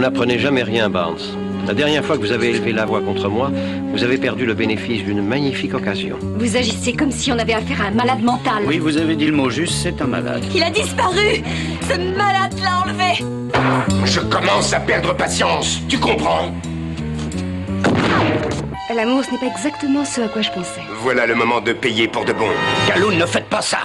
Vous n'apprenez jamais rien, Barnes. La dernière fois que vous avez élevé la voix contre moi, vous avez perdu le bénéfice d'une magnifique occasion. Vous agissez comme si on avait affaire à un malade mental. Oui, vous avez dit le mot juste, c'est un malade. Il a disparu Ce malade l'a enlevé Je commence à perdre patience, tu comprends? L'amour, ce n'est pas exactement ce à quoi je pensais. Voilà le moment de payer pour de bon. Kaloun, ne faites pas ça